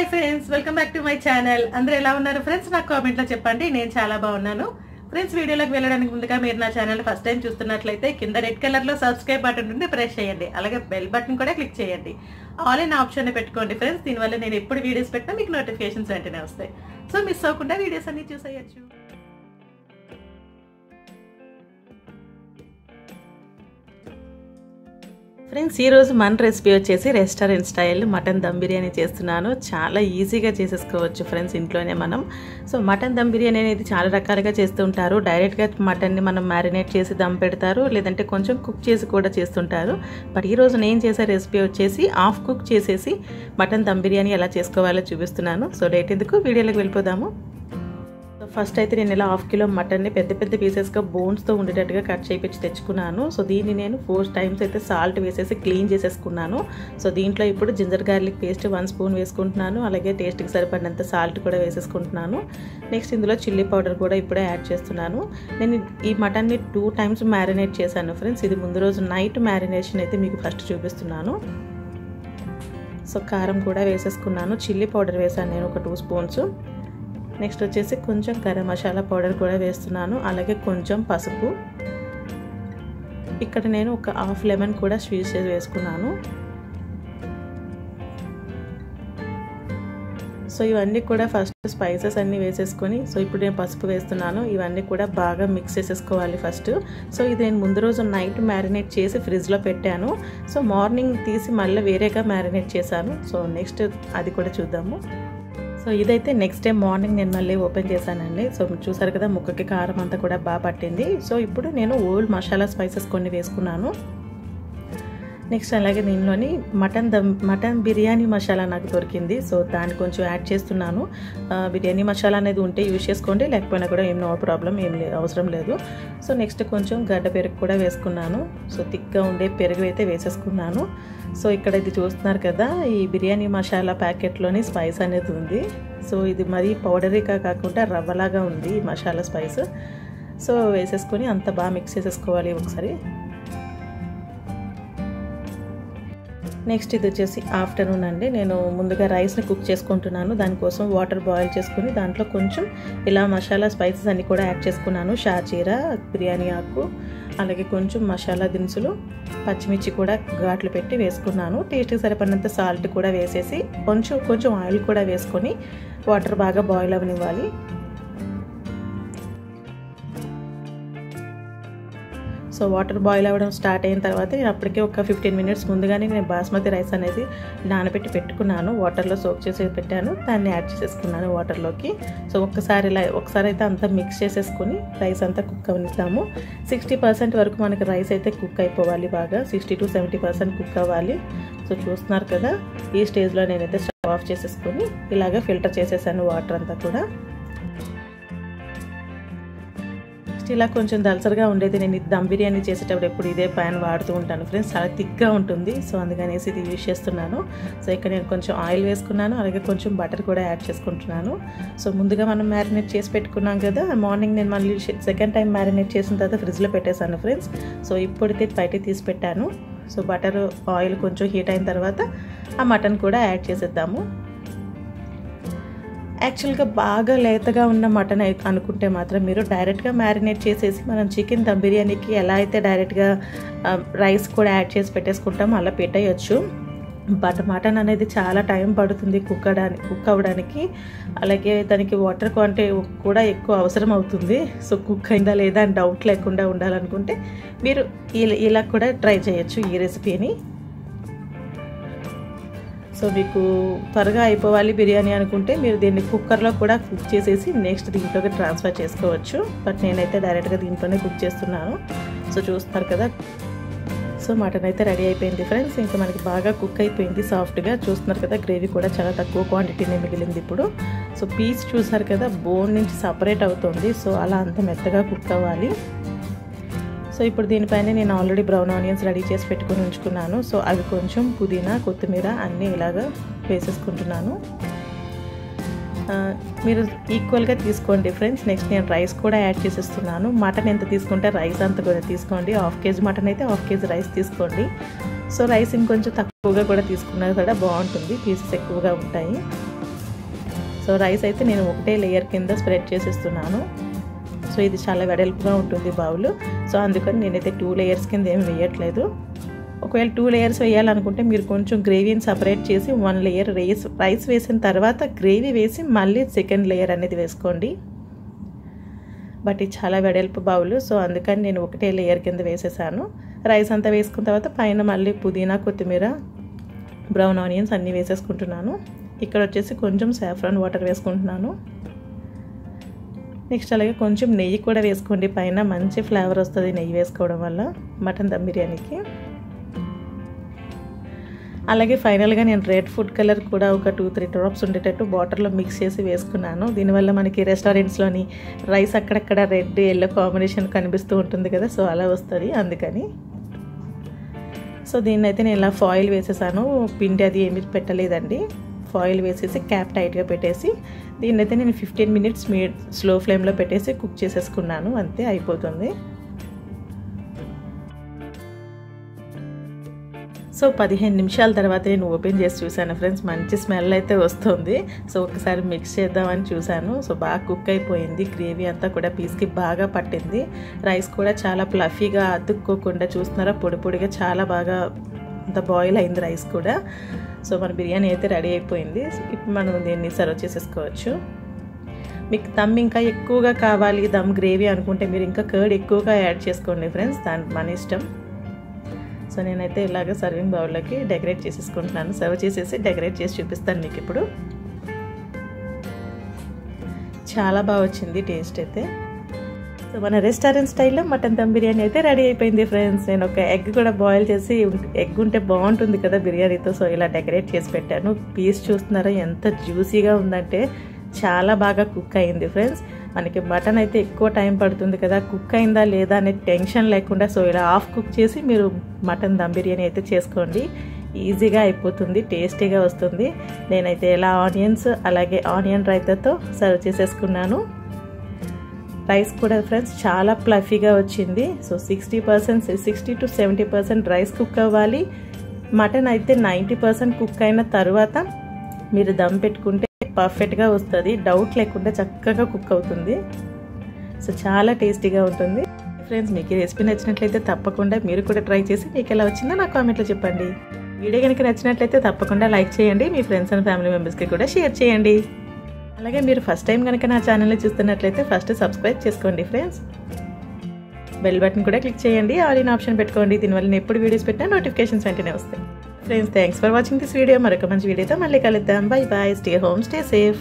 Hi friends welcome back to my channel అందరూ ఎలా ఉన్నారు ఫ్రెండ్స్ నాకు కామెంట్లో చెప్పండి నేను చాలా బాగున్నాను. ఫ్రెండ్స్ వీడియోలోకి వెళ్ళడానికి ముందుగా మీరు నా ఛానల్ ఫస్ట్ టైం చూస్తున్నట్లయితే కింద రెడ్ కలర్లో సబ్స్క్రైబ్ బటన్ ఉంటే ప్రెస్ చేయండి. అలాగే బెల్ బటన్ కూడా క్లిక్ చేయండి. ఆల్ ఇన్ ఆప్షన్ పెట్టుకోండి ఫ్రెండ్స్ దీనివల్ల నేను ఎప్పుడు వీడియోస్ పెట్టినా మీకు నోటిఫికేషన్స్ వెంటనే వస్తాయి. సో మిస్ అవ్వకుండా వీడియోస్ అన్ని చూసేయచ్చు. ఫ్రెండ్స్ ఈరోజు మన రెసిపీ వచ్చేసి restaurant style mutton dum biryani చేస్తున్నాను. చాలా ఈజీగా చేసేసుకోవచ్చు ఫ్రెండ్స్ ఇంట్లోనే మనం. సో మటన్ దమ్ బిర్యానీ అనేది చాలా రకాలుగా చేస్తూ ఉంటారు. డైరెక్ట్గా మటన్ని మనం మ్యారినేట్ చేసి దమ్ పెడతారు. లేదంటే కొంచెం కుక్ చేసి కూడా చేస్తుంటారు. బట్ ఈరోజు నేను చేసే రెసిపీ వచ్చేసి హాఫ్ కుక్ చేసేసి మటన్ దమ్ బిర్యానీ ఎలా చేసుకోవాలో చూపిస్తున్నాను. సో డేట్ ఎందుకు? వీడియోలోకి వెళ్ళిపోదాము. ఫస్ట్ అయితే నేను ఇలా హాఫ్ కిలో మటన్ని పెద్ద పెద్ద పీసెస్గా బోన్స్తో ఉండేటట్టుగా కట్ చేయించి తెచ్చుకున్నాను. సో దీన్ని నేను ఫోర్ టైమ్స్ అయితే సాల్ట్ వేసేసి క్లీన్ చేసేసుకున్నాను. సో దీంట్లో ఇప్పుడు ginger garlic paste one spoon వేసుకుంటున్నాను. అలాగే టేస్ట్కి సరిపడినంత సాల్ట్ కూడా వేసేసుకుంటున్నాను. నెక్స్ట్ ఇందులో చిల్లీ పౌడర్ కూడా ఇప్పుడే యాడ్ చేస్తున్నాను. నేను ఈ మటన్ని టూ టైమ్స్ మ్యారినేట్ చేశాను ఫ్రెండ్స్. ఇది ముందు రోజు నైట్ మ్యారినేషన్ అయితే మీకు ఫస్ట్ చూపిస్తున్నాను. సో కారం కూడా వేసేసుకున్నాను. చిల్లీ పౌడర్ వేసాను నేను ఒక టూ స్పూన్స్. నెక్స్ట్ వచ్చేసి కొంచెం గరం మసాలా పౌడర్ కూడా వేస్తున్నాను. అలాగే కొంచెం పసుపు. ఇక్కడ నేను ఒక హాఫ్ లెమన్ కూడా స్వీట్ చేసి వేసుకున్నాను. సో ఇవన్నీ కూడా ఫస్ట్ స్పైసెస్ అన్నీ వేసేసుకొని సో ఇప్పుడు నేను పసుపు వేస్తున్నాను. ఇవన్నీ కూడా బాగా మిక్స్ చేసేసుకోవాలి ఫస్ట్. సో ఇది నేను ముందు రోజు నైట్ మ్యారినేట్ చేసి ఫ్రిడ్జ్లో పెట్టాను. సో మార్నింగ్ తీసి మళ్ళీ వేరేగా మ్యారినేట్ చేశాను. సో నెక్స్ట్ అది కూడా చూద్దాము. సో ఇదైతే నెక్స్ట్ డే మార్నింగ్ నేను మళ్ళీ ఓపెన్ చేశానండి. సో చూసారు కదా ముక్కకి కారం అంతా కూడా బాగా పట్టింది. సో ఇప్పుడు నేను ఓల్డ్ మసాలా స్పైసెస్ కొన్ని వేసుకున్నాను. నెక్స్ట్ అలాగే దీనిలోని మటన్ దమ్ మటన్ బిర్యానీ మసాలా నాకు దొరికింది. సో దాన్ని కొంచెం యాడ్ చేస్తున్నాను. బిర్యానీ మసాలా అనేది ఉంటే యూజ్ చేసుకోండి. లేకపోయినా కూడా ఏం నో ప్రాబ్లం ఏం లేదు అవసరం లేదు. సో నెక్స్ట్ కొంచెం గడ్డ పెరుగు కూడా వేసుకున్నాను. సో థిక్గా ఉండే పెరుగు అయితే వేసేసుకున్నాను. సో ఇక్కడ ఇది చూస్తున్నారు కదా ఈ బిర్యానీ మసాలా ప్యాకెట్లోని స్పైస్ అనేది ఉంది. సో ఇది మరీ పౌడరీగా కాకుండా రవ్వలాగా ఉంది ఈ మసాలా స్పైస్. సో వేసేసుకొని అంత బాగా మిక్స్ చేసేసుకోవాలి ఒకసారి. నెక్స్ట్ ఇది వచ్చేసి ఆఫ్టర్నూన్ అండి. నేను ముందుగా రైస్ని కుక్ చేసుకుంటున్నాను. దానికోసం వాటర్ బాయిల్ చేసుకుని దాంట్లో కొంచెం ఇలా మసాలా స్పైసెస్ అన్నీ కూడా యాడ్ చేసుకున్నాను. షాజీరా బిర్యానీ ఆకు అలాగే కొంచెం మసాలా దినుసులు పచ్చిమిర్చి కూడా ఘాట్లు పెట్టి వేసుకున్నాను. టేస్ట్కి సరిపడినంత సాల్ట్ కూడా వేసేసి కొంచెం కొంచెం ఆయిల్ కూడా వేసుకొని వాటర్ బాగా బాయిల్ అవనివ్వాలి. సో వాటర్ బాయిల్ అవ్వడం స్టార్ట్ అయిన తర్వాత నేను అప్పటికే ఒక ఫిఫ్టీన్ మినిట్స్ ముందుగానే నేను బాస్మతి రైస్ అనేది నానబెట్టి పెట్టుకున్నాను. వాటర్లో సోక్ చేసి పెట్టాను. దాన్ని యాడ్ చేసేసుకున్నాను వాటర్లోకి సో ఒక్కసారి ఇలా ఒకసారి అయితే అంతా మిక్స్ చేసేసుకుని రైస్ అంతా కుక్ అవనిస్తాము సిక్స్టీ పర్సెంట్ వరకు మనకి రైస్ అయితే కుక్ అయిపోవాలి బాగా. Sixty to seventy percent cook అవ్వాలి. సో చూస్తున్నారు కదా ఈ స్టేజ్లో నేనైతే స్టవ్ ఆఫ్ చేసేసుకొని ఇలాగ ఫిల్టర్ చేసేసాను వాటర్ అంతా కూడా. ఇలా కొంచెం దలసరిగా ఉండేది. నేను దమ్ బిర్యానీ చేసేటప్పుడు ఎప్పుడు ఇదే ప్యాన్ వాడుతూ ఉంటాను ఫ్రెండ్స్. చాలా థిక్గా ఉంటుంది. సో అందుకనేసి ఇది యూజ్ చేస్తున్నాను. సో ఇక్కడ నేను కొంచెం ఆయిల్ వేసుకున్నాను. అలాగే కొంచెం బటర్ కూడా యాడ్ చేసుకుంటున్నాను. సో ముందుగా మనం మ్యారినేట్ చేసి పెట్టుకున్నాం కదా మార్నింగ్ నేను మళ్ళీ సెకండ్ టైం మ్యారినేట్ చేసిన తర్వాత ఫ్రిడ్జ్లో పెట్టేశాను ఫ్రెండ్స్. సో ఇప్పటికే బయట తీసి పెట్టాను. సో బటర్ ఆయిల్ కొంచెం హీట్ అయిన తర్వాత ఆ మటన్ కూడా యాడ్ చేసేద్దాము. యాక్చువల్గా బాగా లేతగా ఉన్న మటన్ అయితే అనుకుంటే మాత్రం మీరు డైరెక్ట్గా మ్యారినేట్ చేసేసి మనం చికెన్ దమ్ బిర్యానీకి ఎలా అయితే డైరెక్ట్గా రైస్ కూడా యాడ్ చేసి పెట్టేసుకుంటామో అలా పెట్టేయచ్చు. బట్ మటన్ అనేది చాలా టైం పడుతుంది కుక్ అవడానికి కుక్ అవ్వడానికి. అలాగే దానికి వాటర్ క్వాంటిటీ కూడా ఎక్కువ అవసరం అవుతుంది. సో కుక్ అయిందా లేదా అని డౌట్ లేకుండా ఉండాలనుకుంటే మీరు ఇలా కూడా ట్రై చేయొచ్చు ఈ రెసిపీని. సో మీకు త్వరగా అయిపోవాలి బిర్యానీ అనుకుంటే మీరు దీన్ని కుక్కర్లో కూడా కుక్ చేసేసి నెక్స్ట్ దీంట్లోకి ట్రాన్స్ఫర్ చేసుకోవచ్చు. బట్ నేనైతే డైరెక్ట్గా దీంట్లోనే కుక్ చేస్తున్నాను. సో చూస్తున్నారు కదా. సో మటన్ అయితే రెడీ అయిపోయింది ఫ్రెండ్స్. ఇంకా మనకి బాగా కుక్ అయిపోయింది సాఫ్ట్గా. చూస్తున్నారు కదా గ్రేవీ కూడా చాలా తక్కువ క్వాంటిటీనే మిగిలింది ఇప్పుడు. సో పీస్ చూసారు కదా బోన్ నుంచి సపరేట్ అవుతుంది. సో అలా అంత మెత్తగా కుక్ అవ్వాలి. సో ఇప్పుడు దీనిపైన నేను ఆల్రెడీ బ్రౌన్ ఆనియన్స్ రెడీ చేసి పెట్టుకుని ఉంచుకున్నాను. సో అవి కొంచెం పుదీనా కొత్తిమీర అన్నీ ఇలాగ వేసేసుకుంటున్నాను. మీరు ఈక్వల్గా తీసుకోండి ఫ్రెండ్స్ నెక్స్ట్ నేను రైస్ కూడా యాడ్ చేసేస్తున్నాను. మటన్ ఎంత తీసుకుంటే రైస్ అంత కూడా తీసుకోండి. హాఫ్ కేజీ మటన్ అయితే హాఫ్ కేజీ రైస్ తీసుకోండి. సో రైస్ ఇంకొంచెం తక్కువగా కూడా తీసుకున్నా కూడా బాగుంటుంది. పీసెస్ ఎక్కువగా ఉంటాయి. సో రైస్ అయితే నేను ఒకటే లేయర్ కింద స్ప్రెడ్ చేసేస్తున్నాను. సో ఇది చాలా వెడల్పుగా ఉంటుంది బావులు సో అందుకని నేనైతే టూ లేయర్స్ కింద ఏం వేయట్లేదు. ఒకవేళ టూ లేయర్స్ వేయాలనుకుంటే మీరు కొంచెం గ్రేవీని సపరేట్ చేసి వన్ లేయర్ రైస్ రైస్ వేసిన తర్వాత గ్రేవీ వేసి మళ్ళీ సెకండ్ లేయర్ అనేది వేసుకోండి. బట్ ఇది చాలా వెడల్పు బావులు సో అందుకని నేను ఒకటే లేయర్ కింద వేసేసాను. రైస్ అంతా వేసుకున్న తర్వాత పైన మళ్ళీ పుదీనా కొత్తిమీర బ్రౌన్ ఆనియన్స్ అన్నీ వేసేసుకుంటున్నాను. ఇక్కడ వచ్చేసి కొంచెం సాఫ్రాన్ వాటర్ వేసుకుంటున్నాను. నెక్స్ట్ అలాగే కొంచెం నెయ్యి కూడా వేసుకోండి. పైన మంచి ఫ్లేవర్ వస్తుంది నెయ్యి వేసుకోవడం వల్ల మటన్ దమ్ బిర్యానీకి. అలాగే ఫైనల్గా నేను రెడ్ ఫుడ్ కలర్ కూడా ఒక టూ త్రీ డ్రాప్స్ ఉండేటట్టు వాటర్లో మిక్స్ చేసి వేసుకున్నాను. దీనివల్ల మనకి రెస్టారెంట్స్లోని రైస్ అక్కడక్కడ రెడ్ ఎల్లో కాంబినేషన్ కనిపిస్తూ ఉంటుంది కదా సో అలా వస్తుంది అందుకని. సో దీన్ని అయితే నేను ఇలా ఫాయిల్ వేసేసాను. పిండి అది ఏమి పెట్టలేదండి. ఫాయిల్ వేసేసి క్యాప్ టైట్గా పెట్టేసి దీన్ని అయితే నేను ఫిఫ్టీన్ మినిట్స్ మీ స్లో ఫ్లేమ్లో పెట్టేసి కుక్ చేసేసుకున్నాను. అంతే అయిపోతుంది. సో పదిహేను నిమిషాల తర్వాత నేను ఓపెన్ చేసి చూశాను ఫ్రెండ్స్ మంచి స్మెల్ అయితే వస్తుంది. సో ఒకసారి మిక్స్ చేద్దామని చూశాను. సో బాగా కుక్ అయిపోయింది. గ్రేవీ అంతా కూడా పీస్కి బాగా పట్టింది. రైస్ కూడా చాలా ప్లఫీగా అతుక్కోకుండా చూస్తున్నారా? పొడి పొడిగా చాలా బాగా అంత బాయిల్ అయింది రైస్ కూడా. సో మన బిర్యానీ అయితే రెడీ అయిపోయింది. ఇప్పుడు మనం దీన్ని సర్వ్ చేసేసుకోవచ్చు. మీకు దమ్ ఇంకా ఎక్కువగా కావాలి దమ్ గ్రేవీ అనుకుంటే మీరు ఇంకా కర్డ్ ఎక్కువగా యాడ్ చేసుకోండి ఫ్రెండ్స్. దాని మన ఇష్టం. సో నేనైతే ఇలాగ సర్వింగ్ బౌల్లోకి డెకరేట్ చేసేసుకుంటున్నాను. సర్వ్ చేసేసి డెకరేట్ చేసి చూపిస్తాను మీకు ఇప్పుడు. చాలా బాగా వచ్చింది టేస్ట్ అయితే. సో మన రెస్టారెంట్ స్టైల్లో మటన్ దమ్ బిర్యానీ అయితే రెడీ అయిపోయింది ఫ్రెండ్స్. నేను ఒక ఎగ్ కూడా బాయిల్ చేసి ఎగ్ ఉంటే బాగుంటుంది కదా బిర్యానీతో. సో ఇలా డెకరేట్ చేసి పెట్టాను. పీస్ చూస్తున్నారా ఎంత జ్యూసీగా ఉందంటే చాలా బాగా కుక్ అయింది ఫ్రెండ్స్. మనకి మటన్ అయితే ఎక్కువ టైం పడుతుంది కదా కుక్ అయిందా లేదా అనే టెన్షన్ లేకుండా సో ఇలా ఆఫ్ కుక్ చేసి మీరు మటన్ దమ్ బిర్యానీ అయితే చేసుకోండి. ఈజీగా అయిపోతుంది టేస్టీగా వస్తుంది. నేనైతే ఇలా ఆనియన్స్ అలాగే ఆనియన్ రైతాతో సర్వ్ చేసేసుకున్నాను. రైస్ కూడా ఫ్రెండ్స్ చాలా ప్లఫీగా వచ్చింది. So sixty percent sixty to seventy percent rice cook అవ్వాలి. మటన్ అయితే నైంటీ పర్సెంట్ కుక్ అయిన తర్వాత మీరు దమ్ పెట్టుకుంటే పర్ఫెక్ట్గా వస్తుంది. డౌట్ లేకుండా చక్కగా కుక్ అవుతుంది. సో చాలా టేస్టీగా ఉంటుంది. ఫ్రెండ్స్ మీకు ఈ రెసిపీ నచ్చినట్లయితే తప్పకుండా మీరు కూడా ట్రై చేసి మీకు ఎలా వచ్చిందో నా కామెంట్లో చెప్పండి. వీడియో కనుక నచ్చినట్లయితే తప్పకుండా లైక్ చేయండి. మీ ఫ్రెండ్స్ అండ్ ఫ్యామిలీ మెంబర్స్కి కూడా షేర్ చేయండి. అలాగే మీరు ఫస్ట్ టైం కనుక నా ఛానల్ని చూస్తున్నట్లయితే ఫస్ట్ సబ్స్క్రైబ్ చేసుకోండి ఫ్రెండ్స్ బెల్ బటన్ కూడా క్లిక్ చేయండి ఆల్ ఇన్ ఆప్షన్ పెట్టుకోండి. దీనివల్ల నేను ఎప్పుడు వీడియోస్ పెట్టినా నోటిఫికేషన్స్ వెంటనే వస్తాయి. Friends thanks for watching this video మరొక మంచి వీడియోతో మళ్ళీ కలుద్దాం. Bye bye stay home stay safe